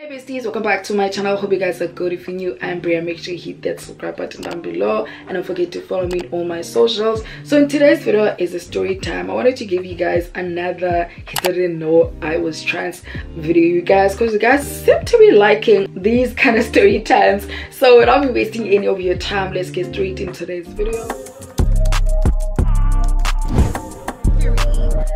Hey besties, welcome back to my channel. Hope you guys are good. If you're new, I'm Breeya. Make sure you hit that subscribe button down below and don't forget to follow me on all my socials. So in today's video is a story time. I wanted to give you guys another he didn't know I was trans video you guys because you guys seem to be liking these kind of story times. So without me wasting any of your time, let's get straight into today's video.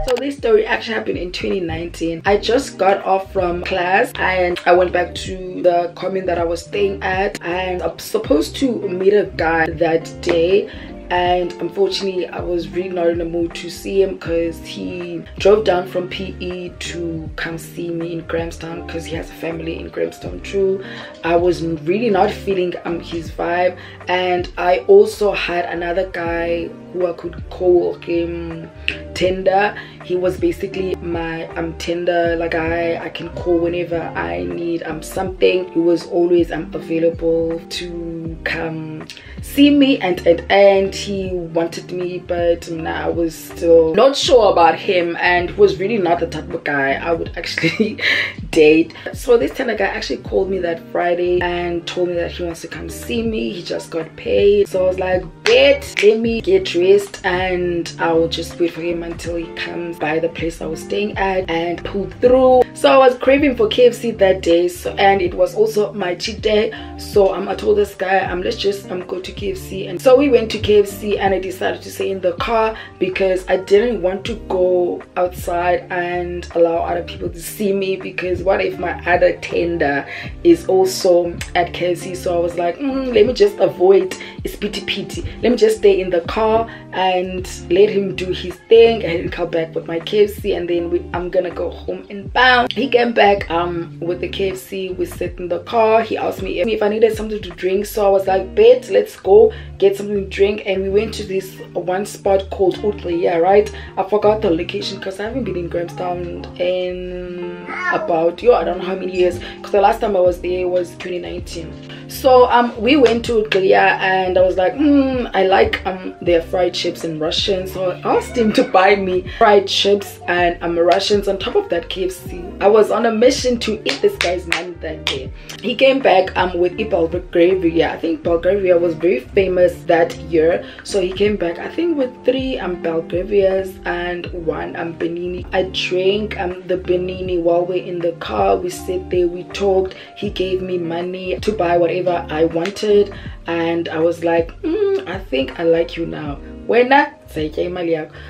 So this story actually happened in 2019 i just got off from class and i went back to the commune that i was staying at. And i'm supposed to meet a guy that day and unfortunately i was really not in the mood to see him because he drove down from pe to come see me in grahamstown because he has a family in grahamstown too. I was really not feeling um his vibe. And i also had another guy who i could call him Tinder he was basically my um Tinder like i i can call whenever i need um something. He was always um available to come see me and and and he wanted me but now i was still not sure about him and was really not the type of guy i would actually date. So this Tinder guy actually called me that friday and told me that he wants to come see me. He just got paid. So i was like let me get dressed and i will just wait for him until he comes by the place i was staying at and pull through. So i was craving for kfc that day so and it was also my cheat day. So um, i told this guy um let's just um go to kfc and so we went to kfc and i decided to stay in the car because i didn't want to go outside and allow other people to see me because what if my other tender is also at kfc so i was like mm, let me just avoid it's pity pity let me just stay in the car and let him do his thing and come back with my kfc and then we, i'm gonna go home and bound he came back um with the kfc we sat in the car. He asked me if i needed something to drink so i was like bet let's go get something to drink. And we went to this one spot called Utley, yeah right? I forgot the location because i haven't been in grahamstown in about yo i don't know how many years because the last time i was there was 2019 so um we went to Glia and i was like hmm i like um their fried chips in russian. So i asked him to buy me fried chips and um russians on top of that kfc i was on a mission to eat this guy's man that day. He came back um with Belgravia. i think Belgravia was very famous that year. So he came back i think with three um Belgravias and one um Bernini. I drank um the Bernini while we're in the car. We sit there we talked. He gave me money to buy whatever whatever I wanted and I was like mm, I think I like you now. When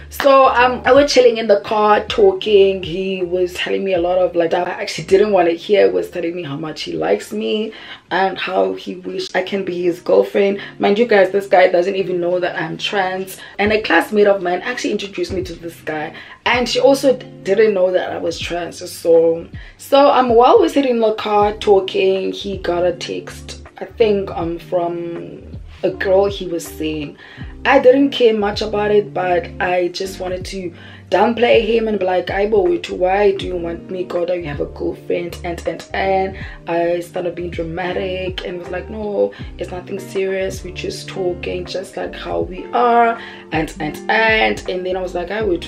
so um i was chilling in the car talking. He was telling me a lot of like i actually didn't want to hear was telling me how much he likes me and how he wished i can be his girlfriend. Mind you guys this guy doesn't even know that i'm trans. And a classmate of mine actually introduced me to this guy and she also didn't know that i was trans. So so um while we're sitting in the car talking he got a text i think um from a girl he was seeing i didn't care much about it but i just wanted to downplay him and be like Aibo, why do you want me? God you have a girlfriend and and and i started being dramatic and was like no it's nothing serious. We're just talking just like how we are and and and and then i was like i would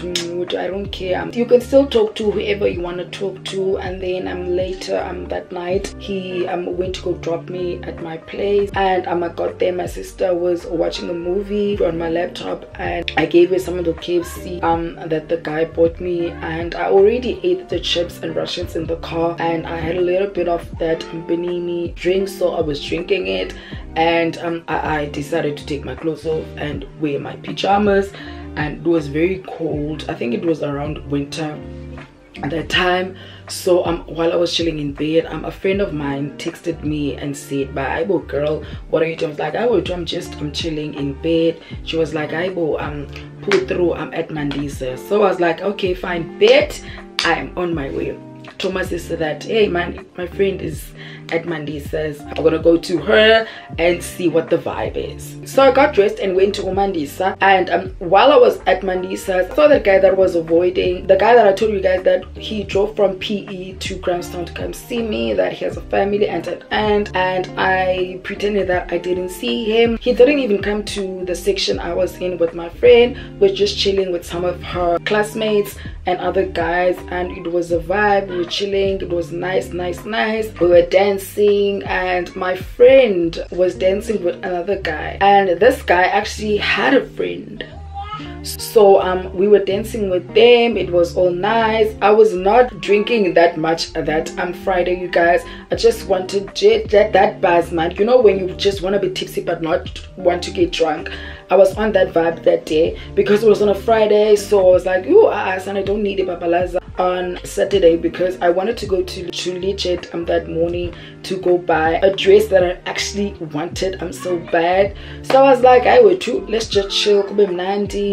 i don't care. You can still talk to whoever you want to talk to and then i'm um, later um that night he um went to go drop me at my place and um i got there. My sister was watching a movie on my laptop and i gave her some of the kfc um that the guy bought me and I already ate the chips and Russians in the car and I had a little bit of that Bernini drink so I was drinking it and um, I, I decided to take my clothes off and wear my pajamas and it was very cold. I think it was around winter at that time so um while i was chilling in bed um a friend of mine texted me and said bye girl. What are you doing? I like i'm just i'm chilling in bed. She was like Aibo um pull through i'm at mandisa. So i was like okay fine. Bet i'm on my way. Thomas said that hey man my friend is at Mandisas. I'm gonna go to her and see what the vibe is. So I got dressed and went to Mandisa and um, while I was at Mandisa, I saw the guy that was avoiding, the guy that I told you guys that he drove from PE to Grahamstown to come see me, that he has a family and an aunt and I pretended that I didn't see him. He didn't even come to the section I was in with my friend. We're just chilling with some of her classmates and other guys and it was a vibe we were chilling it was nice nice nice we were dancing and my friend was dancing with another guy. And this guy actually had a friend. So um we were dancing with them. It was all nice. I was not drinking that much that um friday you guys. I just wanted that that buzz man. You know when you just want to be tipsy but not want to get drunk? I was on that vibe that day because it was on a friday. So i was like oh ass and i don't need a babalaza on Saturday because I wanted to go to Legit um, that morning to go buy a dress that I actually wanted. I'm so bad. So I was like I would too let's just chill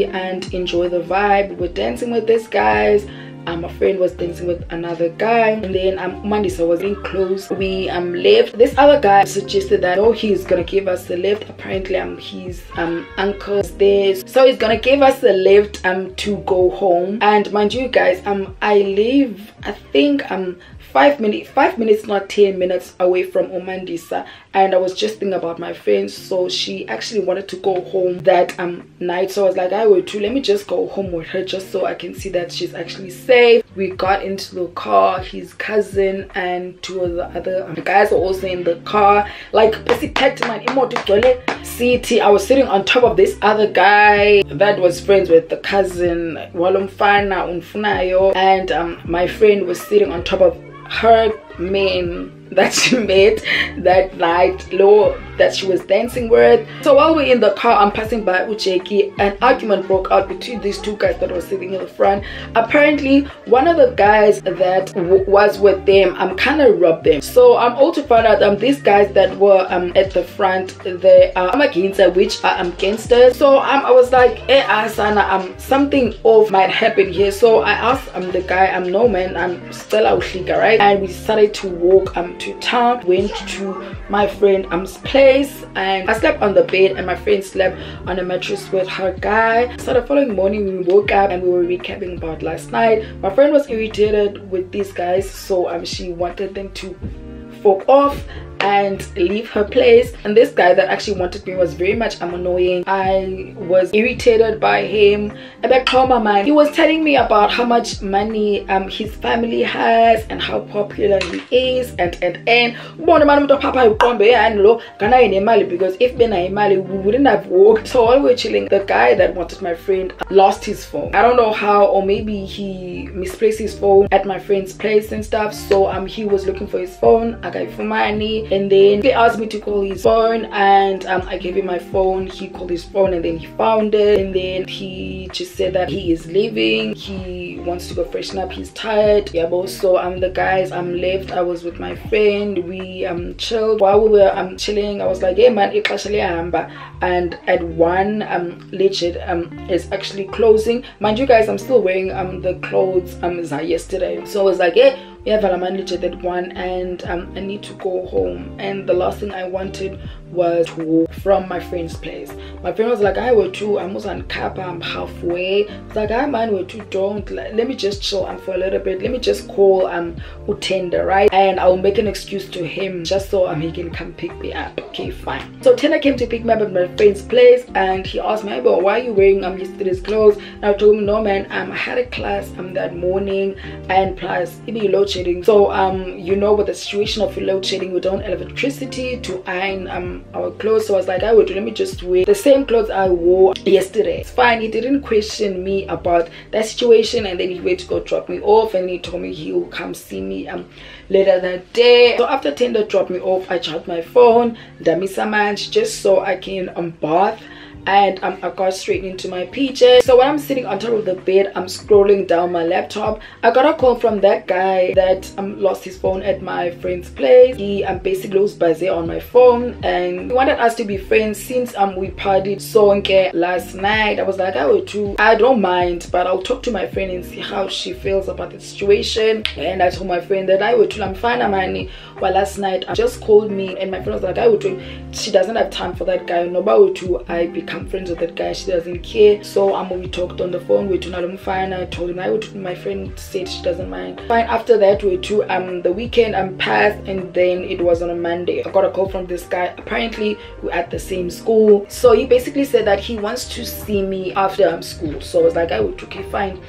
and enjoy the vibe. We're dancing with these guys um, my friend was dancing with another guy and then um Mandisa was in close we um left. This other guy suggested that oh he's gonna give us the lift. Apparently um his um uncle's there. So he's gonna give us the lift um to go home. And mind you guys um I live I think um five minutes five minutes not 10 minutes away from Omandisa. And I was just thinking about my friends. So she actually wanted to go home that um night. So I was like I will too let me just go home with her just so I can see that she's actually safe. We got into the car his cousin and two of the other um, guys were also in the car. Like I was sitting on top of this other guy that was friends with the cousin and um my friend was sitting on top of her man that she met that night low that she was dancing with. So while we're in the car i'm passing by Ujeki an argument broke out between these two guys that were sitting in the front. Apparently one of the guys that was with them i'm um, kind of robbed them. So i'm also found out um these guys that were um at the front they are amaginsa which are um gangsters. So um i was like hey asana um something off might happen here. So i asked um the guy i'm um, no man i'm still out right? And we started to walk um to town went to my friend um's place and i slept on the bed and my friend slept on a mattress with her guy. So the following morning we woke up and we were recapping about last night. My friend was irritated with these guys so um she wanted them to fuck off and leave her place. And this guy that actually wanted me was very much annoying. I was irritated by him. About trauma man. He was telling me about how much money um his family has and how popular he is and and and. Because if imali we wouldn't have walked. So while we were chilling the guy that wanted my friend lost his phone. I don't know how or maybe he misplaced his phone at my friend's place and stuff. So um he was looking for his phone. I gave him money and then he asked me to call his phone and um, I gave him my phone. He called his phone and then he found it. And then he just said that he is leaving. He wants to go freshen up. He's tired. Yeah but so I'm um, the guys I'm left. I was with my friend. We um chilled. While we were um chilling I was like hey man and at one um legit um is actually closing. Mind you guys I'm still wearing um the clothes um yesterday. So I was like hey yeah Valaman that one and um, I need to go home. And the last thing I wanted was to walk from my friend's place. My friend was like I will too I'm was on Kappa I'm halfway. It's like I man will too don't let me just chill and for a little bit. Let me just call um Utenda right? And I'll make an excuse to him just so um, he can come pick me up. Okay fine. So Tender came to pick me up at my friend's place and he asked me but why are you wearing um yesterday's clothes? And I told him no man um I had a class um that morning and plus it be low shedding so um you know with the situation of load shedding we don't have electricity to iron um our clothes. So i was like i would let me just wear the same clothes i wore yesterday. It's fine. He didn't question me about that situation and then he went to go drop me off and he told me he will come see me um later that day. So after tender dropped me off i charged my phone damisa manch just so i can um bath and um, I got straight into my PJs. So when I'm sitting on top of the bed, I'm scrolling down my laptop. I got a call from that guy that um, lost his phone at my friend's place. He um, basically was busy on my phone and he wanted us to be friends since um, we partied so last night. I was like, I will too. I don't mind, but I'll talk to my friend and see how she feels about the situation. And I told my friend that I will too. I'm fine, i Amani. Well, last night I just called me and my friend was like, I will too. She doesn't have time for that guy. No, but I will too. I become become friends with that guy she doesn't care. So um we talked on the phone we tunalo fine. I told him i would my friend said she doesn't mind. Fine after that we two um the weekend um passed and then it was on a monday. I got a call from this guy. Apparently we're at the same school. So he basically said that he wants to see me after um school. So i was like i would okay fine.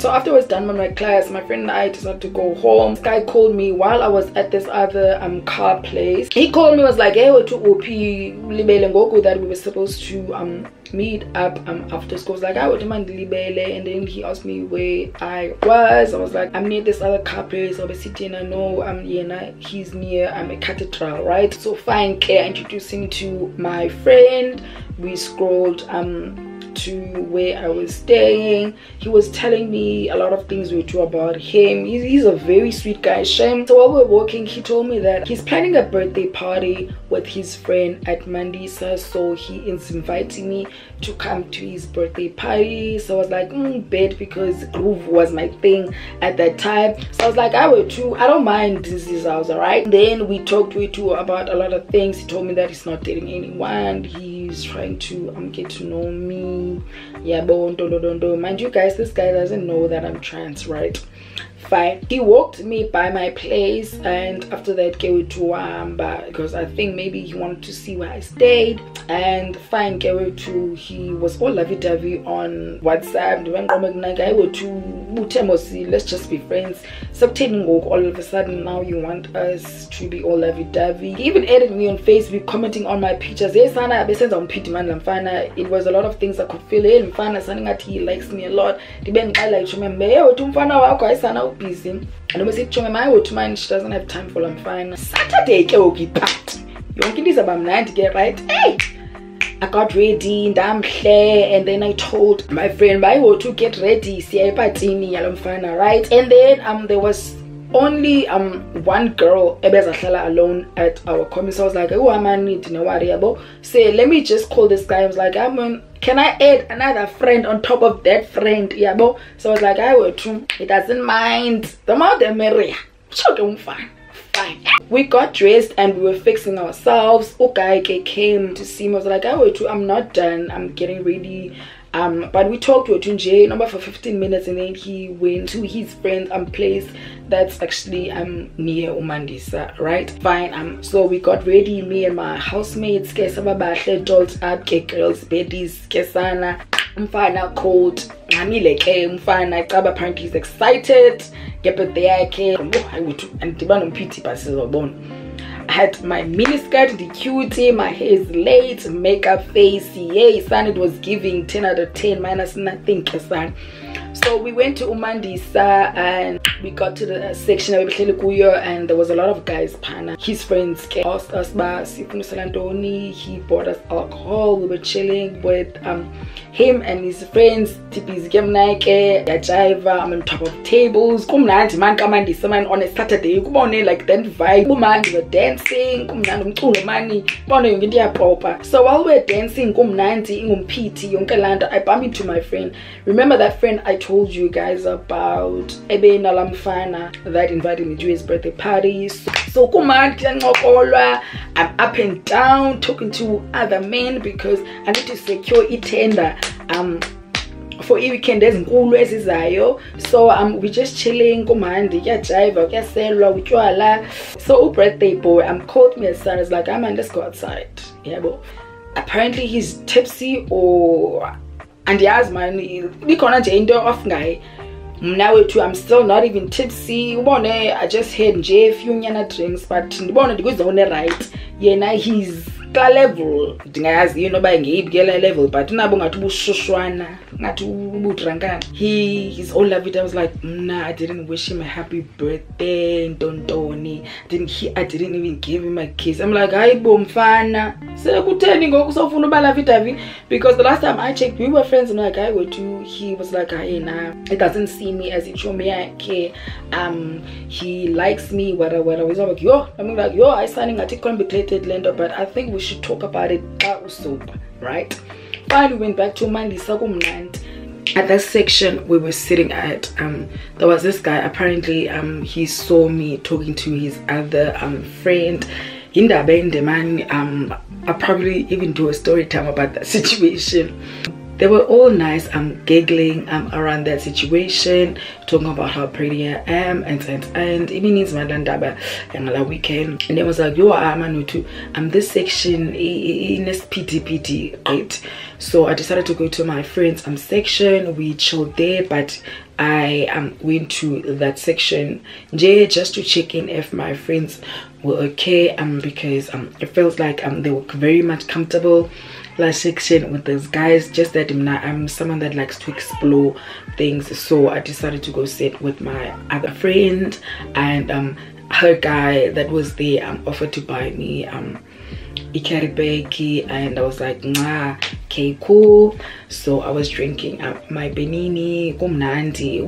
So after I was done with my class my friend and i decided to go home. This guy called me while i was at this other um car place. He called me was like hey we're to op libele that we were supposed to um meet up um after school. Was like i would demand libele and then he asked me where i was. I was like i'm near this other car place i was sitting i know i'm yeah he's near i'm a cathedral right? So fine care introducing to my friend. We scrolled um to where I was staying. He was telling me a lot of things we do about him. He's, he's a very sweet guy, Shem. So while we were walking, he told me that he's planning a birthday party with his friend at Mandisa. So he is inviting me to come to his birthday party. So I was like, mm, bet because groove was my thing at that time. So I was like, I will too. I don't mind this is house, alright? Then we talked with too about a lot of things. He told me that he's not dating anyone. He's trying to um get to know me yeah but mind you guys this guy doesn't know that i'm trans right fine he walked me by my place and after that came to Wamba because I think maybe he wanted to see where I stayed. And fine came to he was all lovey-dovey on WhatsApp. Let's just be friends. So all of a sudden now you want us to be all lovey-dovey. He even added me on Facebook commenting on my pictures. Yes sana it was a lot of things I could feel. Hey mfana he likes me a lot ayisana busy noma sikujonge maye wothi mine she doesn't have time for lamfana saturday ke ngoku ipati yonke into izawuba mnandi ke right? Hey I got ready ndamhle and then I told my friend bayiwo to get ready epatini yalo mfana right? And then um there was only um one girl ebezahlala alone at our commune so i was like oh i'm need worry yabo say let me just call this guy. I was like i'm um, can i add another friend on top of that friend yabo so i was like i will too. He doesn't mind. The more the merrier. Fine. Fine. We got dressed and we were fixing ourselves. Okay came to see me. I was like i will too. I'm not done. I'm getting ready um but we talked to Otunje number for 15 minutes and then he went to his friend's um place that's actually um near Umandisa right? Fine um so we got ready me and my housemates ke sababahle dolled up ke girls beddies ke sana. Umfana cold ngamile ke umfana. Caba apparently he's excited. Ngebirthday yakhe. Hayi wethu andidiba nomphiti but sizobona I had my miniskirt, the cutie, my hair is late, makeup face, yay, son, it was giving 10 out of 10, minus nothing, son. So we went to Umandisa and we got to the section of kuyo and there was a lot of guys pana. His friends came, asked us he bought us alcohol, we were chilling with um him and his friends tipis kemnake yajiva i'm on top of tables. Come kumnandi man come kamandisa man on a saturday. Come kubone like then vibe. Kumnandi we're dancing. Come kumnandi umculo mani. Bona yonke into iyapopa so while we're dancing come kumnandi ingumphiti yonke laa nto i bump into my friend. Remember that friend i told you guys about? Ebenalamfana that invited me to his birthday party. So kumandi kuyancokolwa. I'm up and down talking to other men because i need to secure itender um for i-weekend ezinkulu ezizayo. So um we just chilling kumandi kuyajiva kuyaselwa utywala so u-birthday boy um called me as is like man let's go outside. Yeah, yabo apparently he's tipsy or and andiyazi mani ikhona nje off ngaye. Mna wethu i'm still not even tipsy. Ubone i just had nje few nyana drinks but ndibone ndikwizone right. Yena he's kulaa level ndingayaziyo inoba ngeyiphi ke la level but unabo ungathi ubushushwana he his all love it i was like mna i didn't wish him a happy birthday ntontoni. Didn't he i didn't even give him a kiss. I'm like hayi bo mfana sekutheni ngoku sofuna uba lavidavi because the last time i checked we were friends and like hayi wethu he was like hayi na it doesn't see me as itshomi yakhe um he likes me whatever whatever. He's like yo i'm like yo i ayisani ngathi complicated lender but i think we should talk about it right finally went back to mandisa kumnandi at that section we were sitting at um there was this guy apparently um he saw me talking to his other um friend. Indaba ende man um I'll probably even do a story time about that situation they were all nice. I'm giggling. I'm around that situation talking about how pretty i am and and and. Even needs my landaba and weekend. And then was like yo i'm anutu. I'm this section in this ptpt great so i decided to go to my friends um section. We chilled there but I um, went to that section. Just to check in if my friends were okay um because um it feels like um they were very much comfortable section with those guys. Just that I'm, someone that likes to explore things. So I decided to go sit with my other friend and um her guy that was there um offered to buy me um Ikaribeki and I was like nah okay cool. So I was drinking uh, my Bernini kumnandi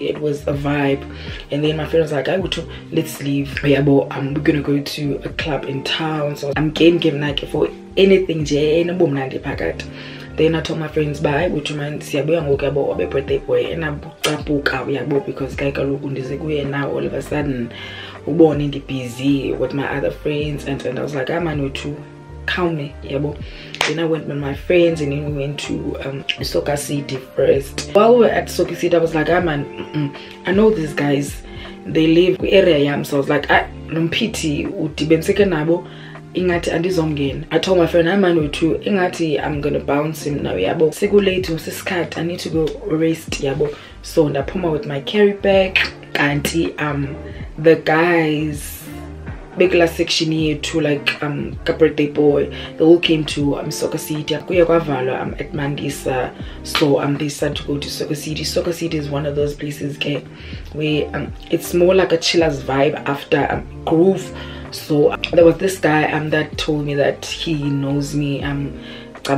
it was a vibe. And then my friend was like I would let's leave. Yeah but um, we're gonna go to a club in town. So I'm game game like for anything nje enobumnandi phakathi. Then i told my friends bye ukuthi manje siyabuya ngoku yabo wabe birthday boy. Enabucapuka uyabo because kayi kaloku ndize kuye now all of a sudden ubone ndi-busy with my other friends and, and i was like i'm ah, to count me yabo. Then i went with my friends and then we went to um soccer city first. While we were at soccer city i was like ah man mm -mm. i know these guys they live area yam. So i was like ah nomphiti udibeniseke nabo ingathi andizongena i told my friend i'm man wethu ingathi i'm gonna bounce him now yabo. Sekulate usisikhathi i need to go rest yabo. So ndaphuma with my carry bag kanti um the guys bekula section yethu like um ka-birthday boy they all came to um soccer city. Kuye kwavalwa um at mandisa. So um they decided to go to soccer city. Soccer city is one of those places okay, where um it's more like a chiller's vibe after um groove so there was this guy um that told me that he knows me um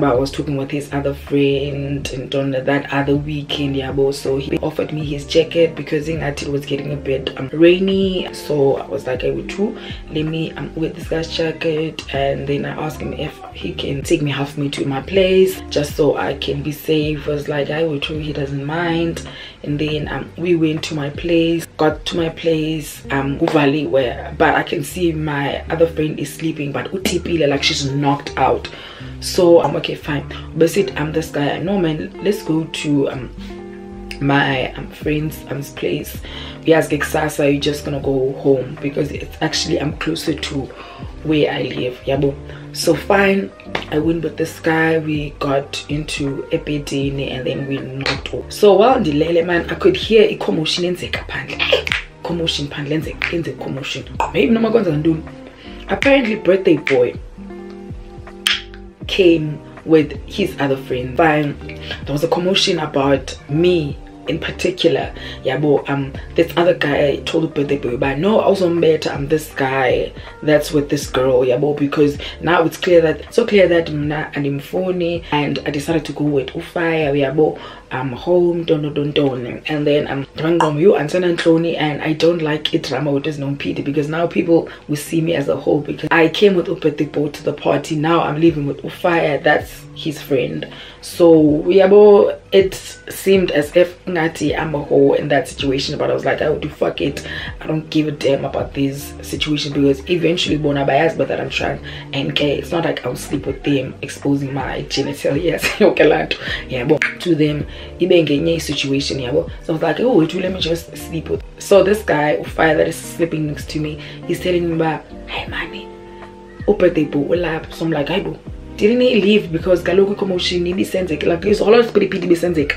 I was talking with his other friend and on that other weekend yabo so he offered me his jacket because in it was getting a bit um, rainy. So I was like I would too let me um, wear this guy's jacket. And then I asked him if he can take me half me to my place just so I can be safe. I was like I would too he doesn't mind. And then um, we went to my place got to my place um Valley where but I can see my other friend is sleeping but utipile like she's knocked out so i'm okay fine. But it i'm this guy. Know man let's go to um my um, friend's um, place. Yes sasa you're just gonna go home because it's actually i'm closer to where i live yabo so fine i went with this guy. We got into a bedini and then we knocked off. So while ndilele man i could hear a commotion enzeka phandle commotion phandle enzeka commotion. Maybe noma kwenzeka ntoni apparently birthday boy came with his other friend. Fine there was a commotion about me in particular. Yabo um this other guy told the birthday boy but no also better i'm this guy that's with this girl. Yabo because now it's clear that so clear that i'm not an phony and i decided to go with ufire yabo i'm home don't don't don't and then i'm um, you and Ntloni and i don't like it drama with no PD because now people will see me as a whole because i came with boy to the party. Now i'm leaving with ufire that's his friend. So yabo it seemed as if ngati i'm a whole in that situation but i was like i would do fuck it. I don't give a damn about this situation because eventually bona bias but that i'm trying and okay it's not like i'll sleep with them exposing my genitalia. Yabo to them ibe ngenye situation yabo? So i was like oh wait let me just sleep with so this guy fire that is sleeping next to me he's telling me about hey money birthday boo so i'm like i do didn't he leave because kaloku commotion ibisenzeka like izolo sikwiliphiti ibisenzeka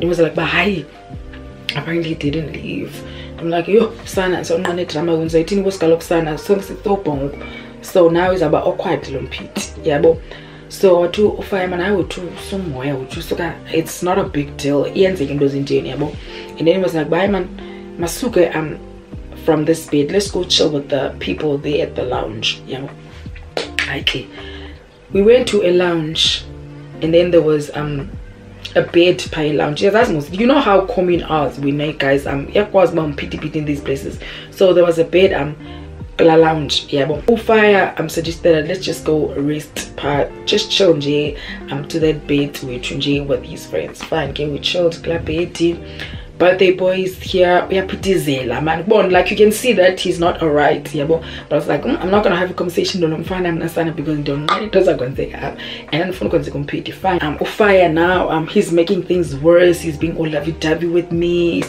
and was like but hayi apparently didn't leave. I'm like yo sana sonqane drama wenza ithini? Kosi kaloku sana sesitobhongo oh, so now izawuba awkward lo mphiti yabo so wathi ufireman hayi wethu sumoya wethu suka it's not a big deal. Iyenzeka into ezinjeni yabo and then he was like bye man. Masuke um from this bed let's go chill with the people there at the lounge yabo okay we went to a lounge and then there was um a bed pie lounge. Yeah that's most you know how common ours we make guys um yeah was mom pity in these places. So there was a bed um la lounge. Yeah but fire i'm suggested that let's just go rest part. Just chill nje um to that bed with with his friends. Fine okay we chilled club bed birthday boy is here uyapitizela man bon like you can see that he's not alright yeah but i was like mm, i'm not gonna have a conversation no mfana mnasana because don't doza kwenzeka and ndifuna ukwenza compete fine. Um ufire now um he's making things worse he's being all lovey-dovey with me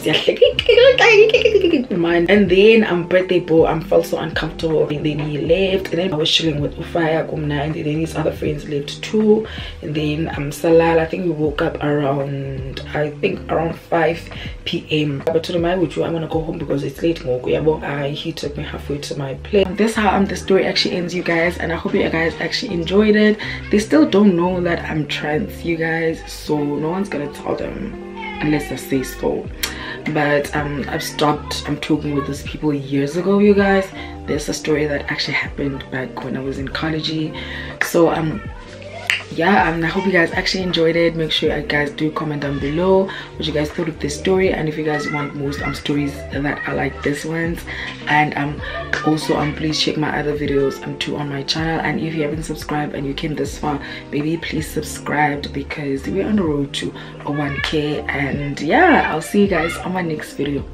and then um birthday boy i'm felt so uncomfortable and then he left and then i was chilling with ufaya kumna and then his other friends left too and then um salal i think we woke up around i think around 5 p.m but to remind you i'm gonna go home because it's late uh, he took me halfway to my place. This how um the story actually ends you guys and i hope you guys actually enjoyed it. They still don't know that i'm trans you guys so no one's gonna tell them unless i say so. But um i've stopped i'm talking with these people years ago you guys. There's a story that actually happened back when i was in college. So um yeah um, i hope you guys actually enjoyed it. Make sure you guys do comment down below what you guys thought of this story and if you guys want most um stories that are like this ones. And um also um please check my other videos um too on my channel. And if you haven't subscribed and you came this far maybe please subscribe because we're on the road to a 1k and yeah i'll see you guys on my next video